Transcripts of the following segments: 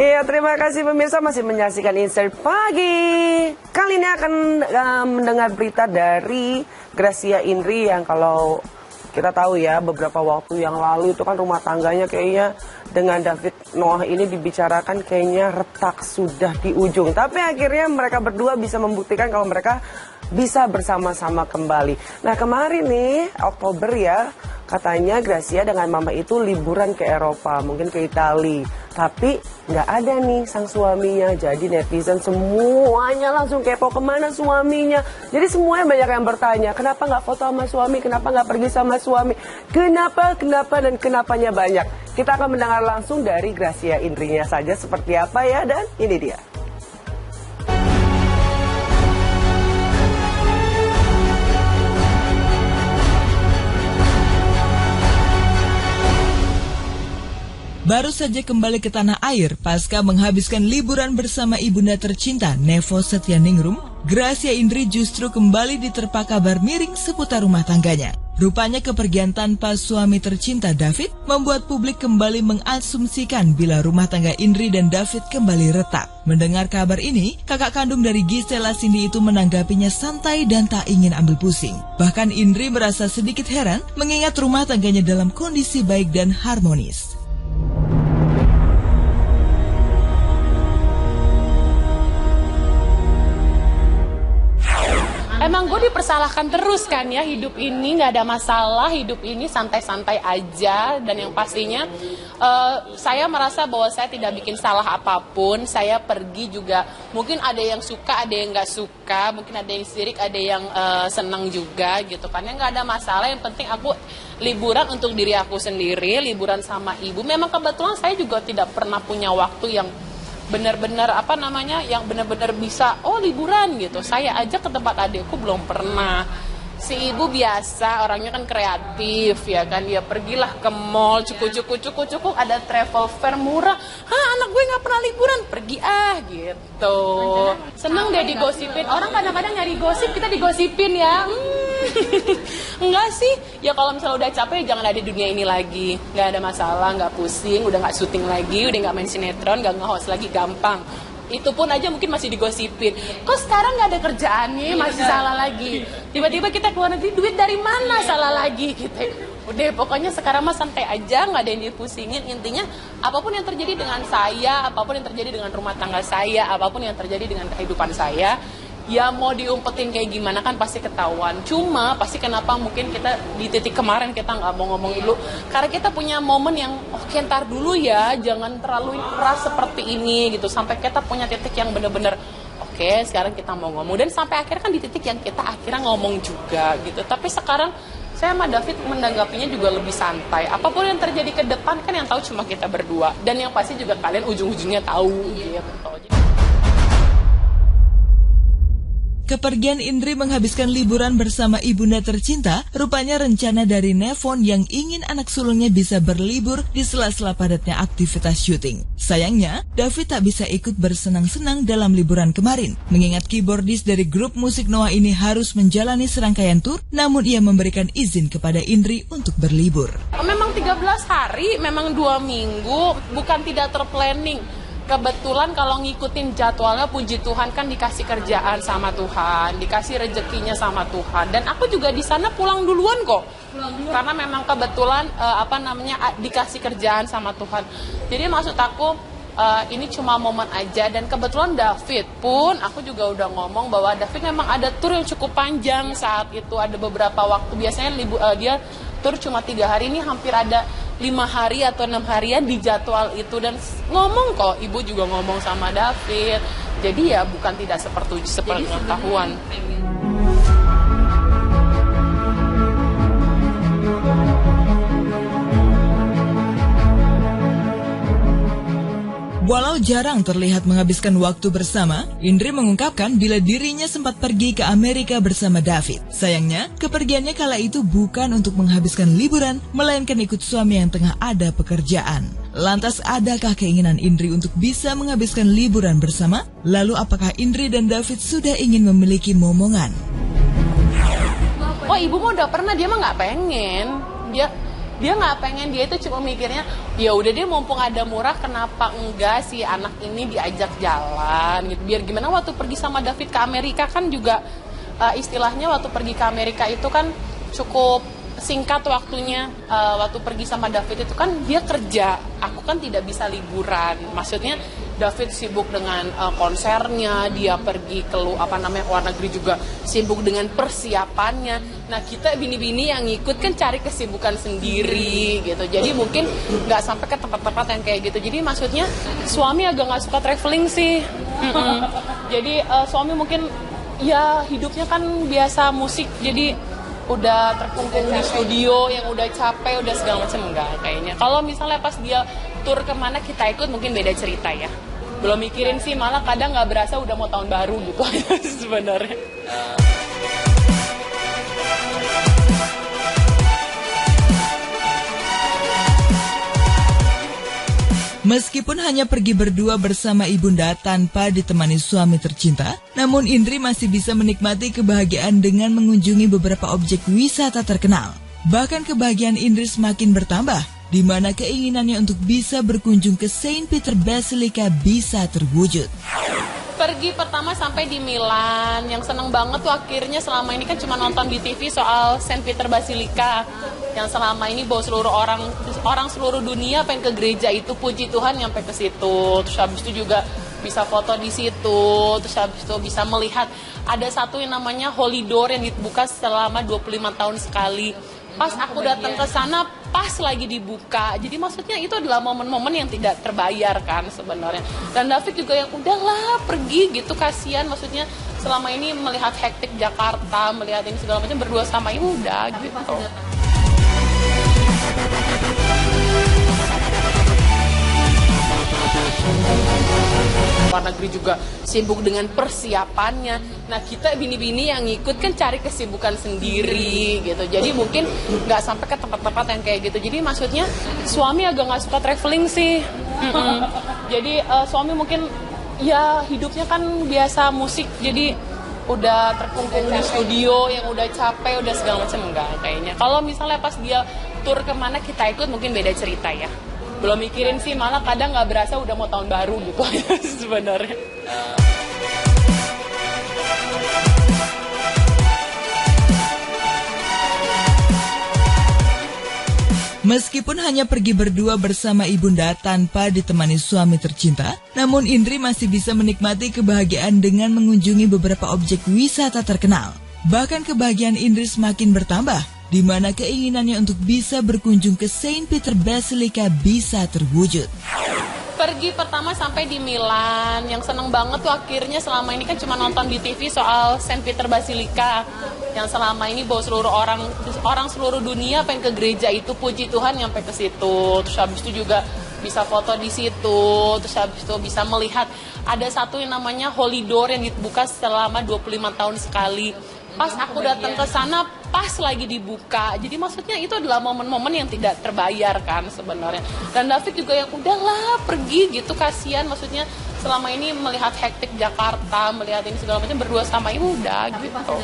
Iya, terima kasih pemirsa masih menyaksikan Insert Pagi. Kali ini akan uh, mendengar berita dari Gracia Indri yang kalau kita tahu ya beberapa waktu yang lalu itu kan rumah tangganya kayaknya dengan David Noah ini dibicarakan kayaknya retak sudah di ujung. Tapi akhirnya mereka berdua bisa membuktikan kalau mereka bisa bersama-sama kembali. Nah kemarin nih Oktober ya katanya Gracia dengan mama itu liburan ke Eropa, mungkin ke Italia. Tapi nggak ada nih sang suaminya. Jadi netizen semuanya langsung kepo ke mana suaminya. Jadi semuanya banyak yang bertanya, kenapa nggak foto sama suami, kenapa nggak pergi sama suami, kenapa, kenapa dan kenapanya banyak. Kita akan mendengar langsung dari Gracia Indrinya saja seperti apa ya dan ini dia. Baru saja kembali ke tanah air pasca menghabiskan liburan bersama ibunda tercinta Nevo Setyaningrum, Gracia Indri justru kembali diterpa kabar miring seputar rumah tangganya. Rupanya kepergian tanpa suami tercinta David membuat publik kembali mengasumsikan bila rumah tangga Indri dan David kembali retak. Mendengar kabar ini, kakak kandung dari Gisela Cindy itu menanggapinya santai dan tak ingin ambil pusing. Bahkan Indri merasa sedikit heran mengingat rumah tangganya dalam kondisi baik dan harmonis. Emang gue dipersalahkan terus kan ya hidup ini nggak ada masalah hidup ini santai-santai aja. Dan yang pastinya uh, saya merasa bahwa saya tidak bikin salah apa pun. Saya pergi juga mungkin ada yang suka ada yang nggak suka. Mungkin ada yang sirik ada yang uh, senang juga gitu kan ya. Nggak ada masalah yang penting aku liburan untuk diri aku sendiri liburan sama ibu. Memang kebetulan saya juga tidak pernah punya waktu yang benar-benar apa namanya yang benar-benar bisa oh liburan gitu. Saya aja ke tempat adikku belum pernah. Si ibu biasa orangnya kan kreatif ya kan. Dia pergilah ke mall cukup cukup cukup cukup ada travel fair murah. Hah anak gue nggak pernah liburan pergi ah gitu. Seneng deh digosipin. Orang kadang-kadang nyari gosip kita digosipin ya. Hmm Enggak sih, ya kalau misalnya udah capek jangan ada di dunia ini lagi. Nggak ada masalah, nggak pusing, udah nggak syuting lagi, udah nggak main sinetron, nggak nge-host lagi, gampang. Itu pun aja mungkin masih digosipin. Kok sekarang nggak ada kerjaan nih, masih salah lagi. Tiba-tiba kita keluar negeri, duit dari mana salah lagi gitu. Udah pokoknya sekarang mah santai aja, nggak ada yang dipusingin. Intinya apa pun yang terjadi dengan saya, apa pun yang terjadi dengan rumah tangga saya, apa pun yang terjadi dengan kehidupan saya, ya mau diumpetin kayak gimana kan pasti ketahuan. Cuma pasti kenapa mungkin kita di titik kemarin kita nggak mau ngomong dulu karena kita punya momen yang oke okay, ntar dulu ya jangan terlalu keras seperti ini gitu sampai kita punya titik yang bener-bener oke okay, sekarang kita mau ngomong dan sampai akhirnya kan di titik yang kita akhirnya ngomong juga gitu. Tapi sekarang saya sama David menanggapinya juga lebih santai. Apa pun yang terjadi ke depan kan yang tahu cuma kita berdua dan yang pasti juga kalian ujung-ujungnya tahu gitu. Kepergian Indri menghabiskan liburan bersama ibunda tercinta, rupanya rencana dari Nevon yang ingin anak sulungnya bisa berlibur di sela-sela padatnya aktivitas syuting. Sayangnya, David tak bisa ikut bersenang-senang dalam liburan kemarin, mengingat keyboardis dari grup musik Noah ini harus menjalani serangkaian tur, namun ia memberikan izin kepada Indri untuk berlibur. Memang 13 hari, memang dua minggu, bukan tidak terplanning kebetulan kalau ngikutin jadwalnya puji Tuhan kan dikasih kerjaan sama Tuhan, dikasih rezekinya sama Tuhan. Dan aku juga di sana pulang duluan kok. Karena memang kebetulan uh, apa namanya dikasih kerjaan sama Tuhan. Jadi maksud aku uh, ini cuma momen aja dan kebetulan David pun aku juga udah ngomong bahwa David memang ada tour yang cukup panjang saat itu ada beberapa waktu biasanya libu, uh, dia tur cuma tiga hari ini hampir ada lima hari atau enam harian di jadwal itu. Dan ngomong kok ibu juga ngomong sama David. Jadi ya bukan tidak seperti seperti pengetahuan Walau jarang terlihat menghabiskan waktu bersama, Indri mengungkapkan bila dirinya sempat pergi ke Amerika bersama David. Sayangnya, kepergiannya kala itu bukan untuk menghabiskan liburan, melainkan ikut suami yang tengah ada pekerjaan. Lantas adakah keinginan Indri untuk bisa menghabiskan liburan bersama? Lalu apakah Indri dan David sudah ingin memiliki momongan? Oh ibu mau udah pernah, dia mah nggak pengen. Dia dia nggak pengen dia itu cuma mikirnya ya udah dia mumpung ada murah kenapa enggak si anak ini diajak jalan? Gitu. Biar gimana waktu pergi sama David ke Amerika kan juga uh, istilahnya waktu pergi ke Amerika itu kan cukup singkat waktunya. Uh, waktu pergi sama David itu kan dia kerja. Aku kan tidak bisa liburan. Maksudnya David sibuk dengan uh, konsernya dia pergi ke lu apa namanya luar negeri juga sibuk dengan persiapannya. Nah kita bini-bini yang ikut kan cari kesibukan sendiri gitu. Jadi mungkin nggak sampai ke tempat-tempat yang kayak gitu. Jadi maksudnya suami agak nggak suka traveling sih. Mm -mm. jadi uh, suami mungkin ya hidupnya kan biasa musik. Jadi udah terkungkung di studio yang udah capek udah segala macam enggak kayaknya. Kalau misalnya pas dia tur ke mana kita ikut mungkin beda cerita ya belum mikirin sih malah kadang nggak berasa udah mau tahun baru gitu sebenarnya Meskipun hanya pergi berdua bersama ibunda tanpa ditemani suami tercinta, namun Indri masih bisa menikmati kebahagiaan dengan mengunjungi beberapa objek wisata terkenal. Bahkan kebahagiaan Indri semakin bertambah, di mana keinginannya untuk bisa berkunjung ke Saint Peter Basilica bisa terwujud. Pergi pertama sampai di Milan. Yang seneng banget tuh akhirnya selama ini kan cuma nonton di TV soal Saint Peter Basilica. Yang selama ini bawa seluruh orang orang seluruh dunia pengen ke gereja itu. Puji Tuhan nyampe ke situ. Terus habis itu juga bisa foto di situ. Terus habis itu bisa melihat. Ada satu yang namanya Holy Door yang dibuka selama 25 tahun sekali. Pas aku datang ke sana pas lagi dibuka. Jadi maksudnya itu adalah momen-momen yang tidak terbayar kan sebenarnya. Dan David juga yang udahlah pergi gitu kasihan. Maksudnya selama ini melihat hektik Jakarta melihat ini segala macam berdua sama ibu udah gitu negeri juga sibuk dengan persiapannya. Nah kita bini-bini yang ikut kan cari kesibukan sendiri gitu. Jadi mungkin nggak sampai ke tempat-tempat yang kayak gitu. Jadi maksudnya suami agak nggak suka traveling sih. Mm -mm. Jadi uh, suami mungkin ya hidupnya kan biasa musik. Jadi udah terkungkung di studio yang udah capek udah segala macam enggak kayaknya. Kalau misalnya pas dia tur ke mana kita ikut mungkin beda cerita ya belum mikirin sih malah kadang nggak berasa udah mau tahun baru gitu sebenarnya Meskipun hanya pergi berdua bersama ibunda tanpa ditemani suami tercinta, namun Indri masih bisa menikmati kebahagiaan dengan mengunjungi beberapa objek wisata terkenal. Bahkan kebahagiaan Indri semakin bertambah di mana keinginannya untuk bisa berkunjung ke Saint Peter Basilica bisa terwujud. Pergi pertama sampai di Milan, yang seneng banget tuh akhirnya selama ini kan cuma nonton di TV soal Saint Peter Basilica, yang selama ini bawa seluruh orang orang seluruh dunia pengen ke gereja itu puji Tuhan nyampe ke situ, terus habis itu juga bisa foto di situ, terus habis itu bisa melihat ada satu yang namanya Holy Door yang dibuka selama 25 tahun sekali. Pas aku datang ke sana pas lagi dibuka. Jadi maksudnya itu adalah momen-momen yang tidak terbayar kan sebenarnya. Dan David juga yang udahlah pergi gitu kasihan. Maksudnya selama ini melihat hektik Jakarta melihat ini segala macam berdua sama ibu udah gitu.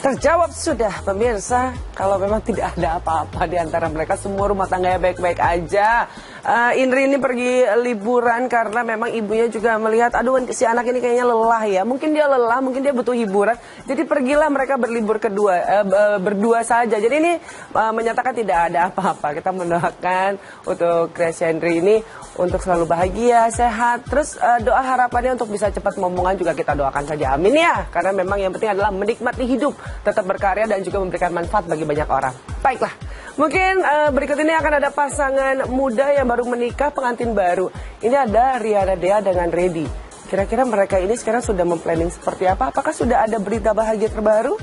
Terjawab sudah pemirsa, kalau memang tidak ada apa-apa di antara mereka, semua rumah tangganya baik-baik aja. Uh, Indri ini pergi liburan karena memang ibunya juga melihat, aduh si anak ini kayaknya lelah ya. Mungkin dia lelah, mungkin dia butuh hiburan. Jadi pergilah mereka berlibur kedua, uh, berdua saja. Jadi ini uh, menyatakan tidak ada apa-apa. Kita mendoakan untuk Gracia Indri ini untuk selalu bahagia, sehat. Terus uh, doa harapannya untuk bisa cepat momongan juga kita doakan saja. Amin ya. Karena memang yang penting adalah menikmati hidup tetap berkarya dan juga memberikan manfaat bagi banyak orang. Baiklah, mungkin uh, berikut ini akan ada pasangan muda yang baru menikah, pengantin baru. Ini ada Riana Dea dengan Redi. Kira-kira mereka ini sekarang sudah memplanning seperti apa? Apakah sudah ada berita bahagia terbaru?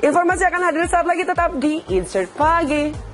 Informasi akan hadir saat lagi tetap di Insert Pagi.